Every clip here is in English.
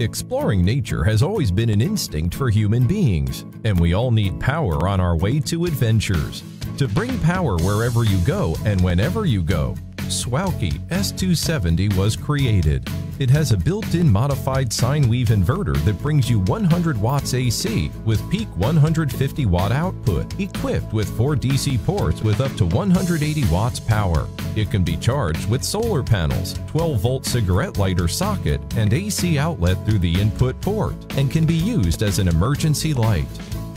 Exploring nature has always been an instinct for human beings, and we all need power on our way to adventures. To bring power wherever you go and whenever you go, SUAOKI S270 was created. It has a built-in modified sine wave inverter that brings you 100 watts AC with peak 150 watt output, equipped with four DC ports with up to 180 watts power. It can be charged with solar panels, 12 volt cigarette lighter socket, and AC outlet through the input port, and can be used as an emergency light.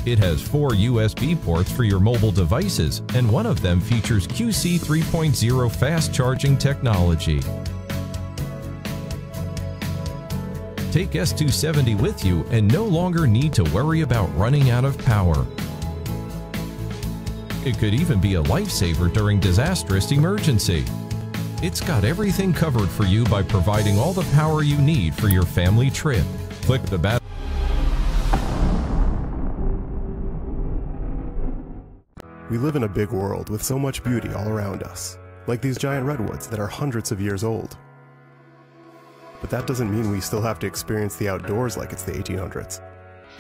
It has four USB ports for your mobile devices, and one of them features QC 3.0 fast charging technology. Take S270 with you and no longer need to worry about running out of power. It could even be a lifesaver during disastrous emergency. It's got everything covered for you by providing all the power you need for your family trip. Click the battery We live in a big world with so much beauty all around us, like these giant redwoods that are hundreds of years old. But that doesn't mean we still have to experience the outdoors like it's the 1800s.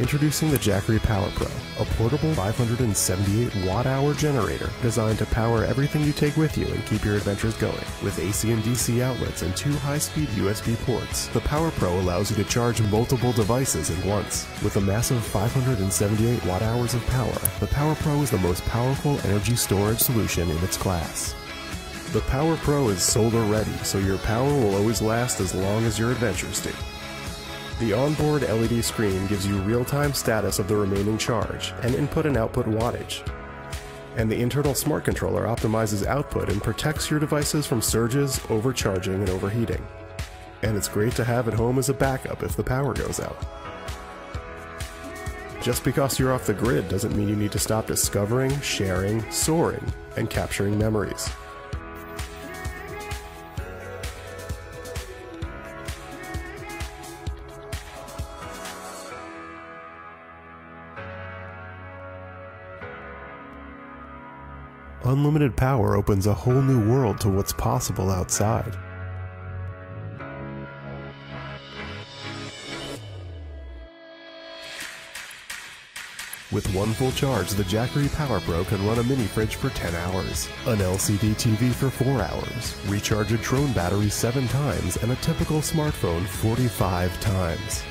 Introducing the Jackery Power Pro, a portable 578 watt hour generator designed to power everything you take with you and keep your adventures going. With AC and DC outlets and two high-speed USB ports, the Power Pro allows you to charge multiple devices at once. With a massive 578 watt hours of power, the Power Pro is the most powerful energy storage solution in its class. The Power Pro is solar ready, so your power will always last as long as your adventures do. The onboard LED screen gives you real-time status of the remaining charge and input and output wattage. And the internal smart controller optimizes output and protects your devices from surges, overcharging, and overheating. And it's great to have at home as a backup if the power goes out. Just because you're off the grid doesn't mean you need to stop discovering, sharing, soaring, and capturing memories. Unlimited power opens a whole new world to what's possible outside. With one full charge, the Jackery Power Pro can run a mini fridge for 10 hours, an LCD TV for 4 hours, recharge a drone battery 7 times, and a typical smartphone 45 times.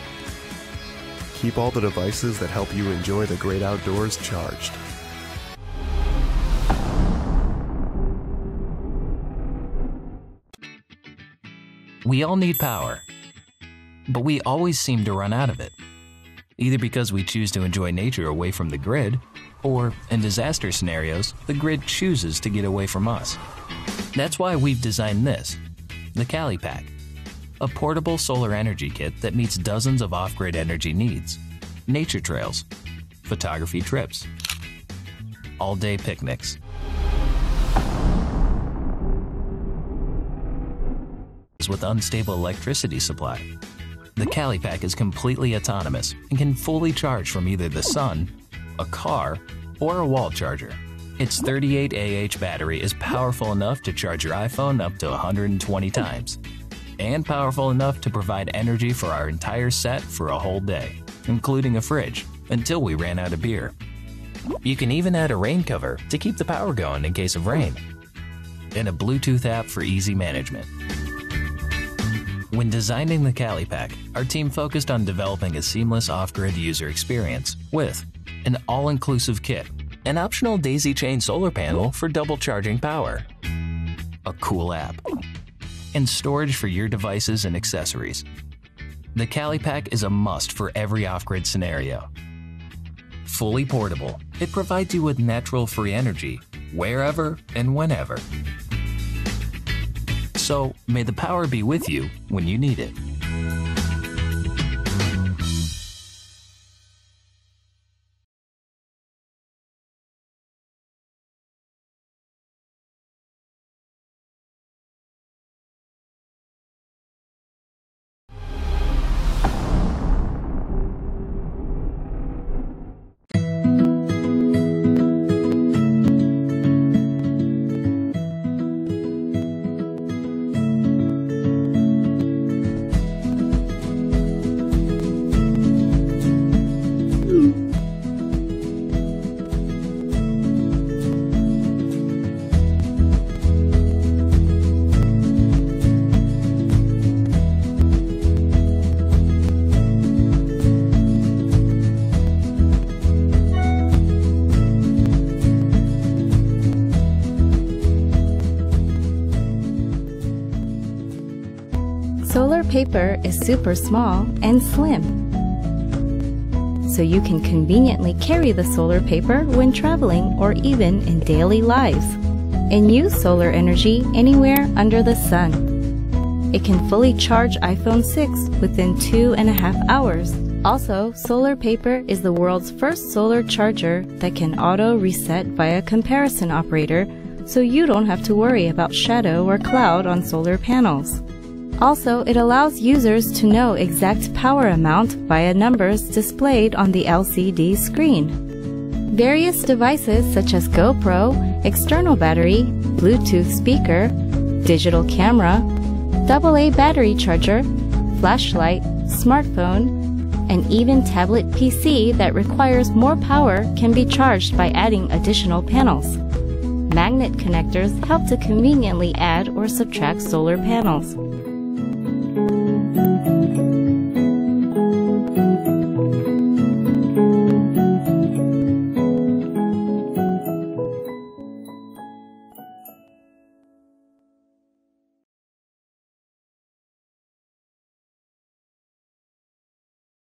Keep all the devices that help you enjoy the great outdoors charged. We all need power, but we always seem to run out of it. Either because we choose to enjoy nature away from the grid, or in disaster scenarios, the grid chooses to get away from us. That's why we've designed this, the KaliPAK, a portable solar energy kit that meets dozens of off-grid energy needs, nature trails, photography trips, all-day picnics, with unstable electricity supply. The KaliPAK is completely autonomous and can fully charge from either the sun, a car, or a wall charger. Its 38AH battery is powerful enough to charge your iPhone up to 120 times, and powerful enough to provide energy for our entire set for a whole day, including a fridge, until we ran out of beer. You can even add a rain cover to keep the power going in case of rain, and a Bluetooth app for easy management. When designing the KaliPAK, our team focused on developing a seamless off-grid user experience with an all-inclusive kit, an optional daisy chain solar panel for double charging power, a cool app, and storage for your devices and accessories. The KaliPAK is a must for every off-grid scenario. Fully portable, it provides you with natural free energy wherever and whenever. So may the power be with you when you need it. Paper is super small and slim. So you can conveniently carry the solar paper when traveling or even in daily lives and use solar energy anywhere under the sun. It can fully charge iPhone 6 within two and a half hours. Also, solar paper is the world's first solar charger that can auto reset via comparison operator so you don't have to worry about shadow or cloud on solar panels. Also, it allows users to know exact power amount via numbers displayed on the LCD screen. Various devices such as GoPro, external battery, Bluetooth speaker, digital camera, AA battery charger, flashlight, smartphone, and even tablet PC that requires more power can be charged by adding additional panels. Magnet connectors help to conveniently add or subtract solar panels.